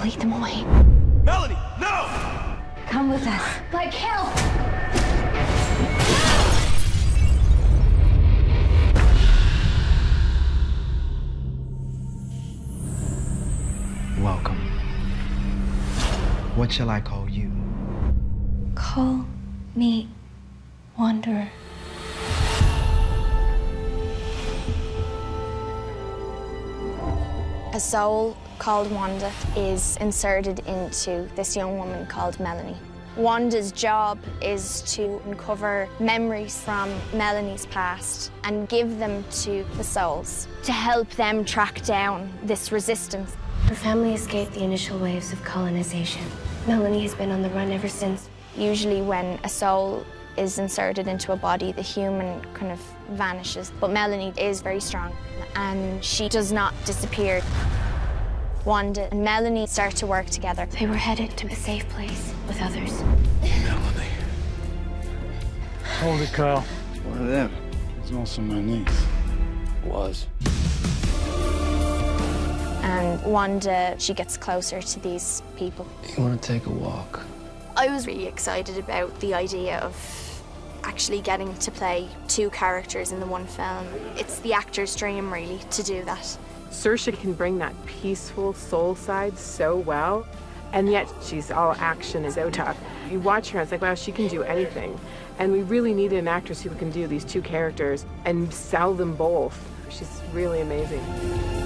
I'll lead them away. Melanie, no! Come with us. Like hell! Welcome. What shall I call you? Call me Wanderer. A soul called Wanda is inserted into this young woman called Melanie. Wanda's job is to uncover memories from Melanie's past and give them to the souls to help them track down this resistance. Her family escaped the initial waves of colonization. Melanie has been on the run ever since. Usually, when a soul is inserted into a body, the human kind of vanishes. But Melanie is very strong and she does not disappear. Wanda and Melanie start to work together. They were headed to a safe place with others. Melanie. Hold it, Kyle. One of them is also my niece. Was. And Wanda, she gets closer to these people. You want to take a walk? I was really excited about the idea of actually getting to play two characters in the one film. It's the actor's dream, really, to do that. Saoirse can bring that peaceful soul side so well, and yet she's all action and so tough. You watch her, and it's like, wow, she can do anything. And we really needed an actress who can do these two characters and sell them both. She's really amazing.